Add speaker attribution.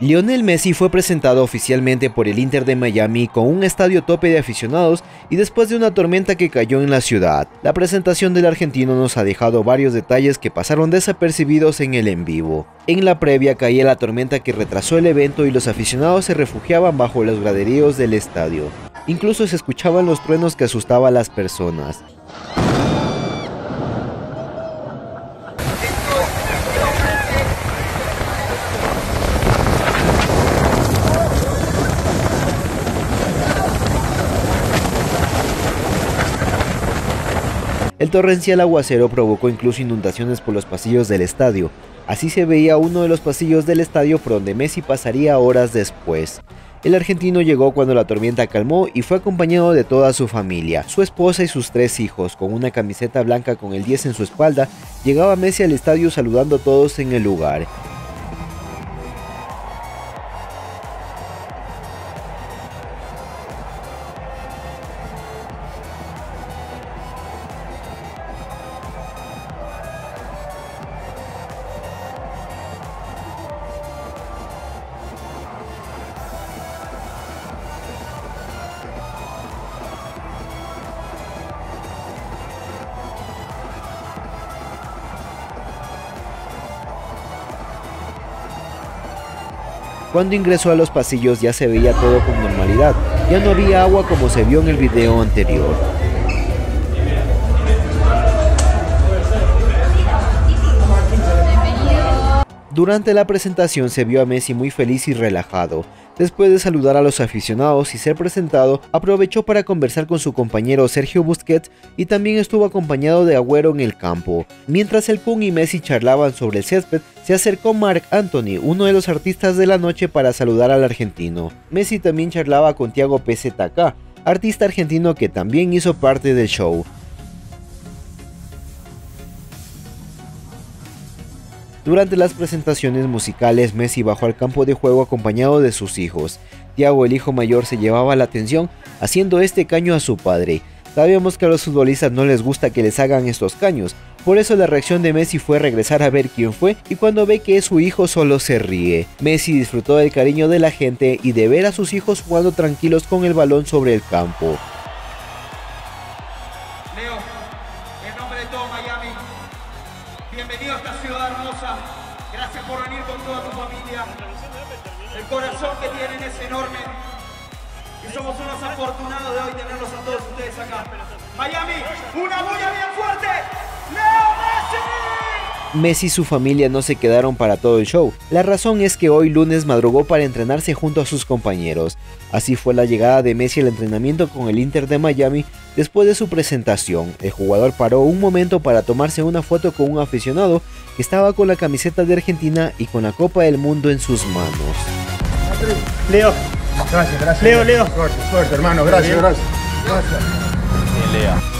Speaker 1: Lionel Messi fue presentado oficialmente por el Inter de Miami con un estadio tope de aficionados y después de una tormenta que cayó en la ciudad. La presentación del argentino nos ha dejado varios detalles que pasaron desapercibidos en el en vivo. En la previa caía la tormenta que retrasó el evento y los aficionados se refugiaban bajo los graderíos del estadio. Incluso se escuchaban los truenos que asustaban a las personas. El torrencial aguacero provocó incluso inundaciones por los pasillos del estadio. Así se veía uno de los pasillos del estadio por donde Messi pasaría horas después. El argentino llegó cuando la tormenta calmó y fue acompañado de toda su familia, su esposa y sus tres hijos, con una camiseta blanca con el 10 en su espalda, llegaba Messi al estadio saludando a todos en el lugar. Cuando ingresó a los pasillos ya se veía todo con normalidad, ya no había agua como se vio en el video anterior. Durante la presentación se vio a Messi muy feliz y relajado. Después de saludar a los aficionados y ser presentado, aprovechó para conversar con su compañero Sergio Busquets y también estuvo acompañado de Agüero en el campo. Mientras el Kun y Messi charlaban sobre el césped, se acercó Mark Anthony, uno de los artistas de la noche, para saludar al argentino. Messi también charlaba con Thiago PZK, artista argentino que también hizo parte del show. Durante las presentaciones musicales, Messi bajó al campo de juego acompañado de sus hijos. Thiago, el hijo mayor, se llevaba la atención haciendo este caño a su padre. Sabíamos que a los futbolistas no les gusta que les hagan estos caños, por eso la reacción de Messi fue regresar a ver quién fue y cuando ve que es su hijo solo se ríe. Messi disfrutó del cariño de la gente y de ver a sus hijos jugando tranquilos con el balón sobre el campo.
Speaker 2: Bienvenido a esta ciudad hermosa. Gracias por venir con toda tu familia. El corazón que tienen es enorme. Y somos unos afortunados de hoy tenerlos a todos ustedes acá. Miami, una bulla bien fuerte. ¡Leo Messi!
Speaker 1: Messi y su familia no se quedaron para todo el show. La razón es que hoy lunes madrugó para entrenarse junto a sus compañeros. Así fue la llegada de Messi al entrenamiento con el Inter de Miami Después de su presentación, el jugador paró un momento para tomarse una foto con un aficionado que estaba con la camiseta de Argentina y con la Copa del Mundo en sus manos.
Speaker 3: Leo. Gracias, gracias. Leo, Leo. Suerte, suerte, hermano. Gracias, gracias. Gracias.
Speaker 4: Leo.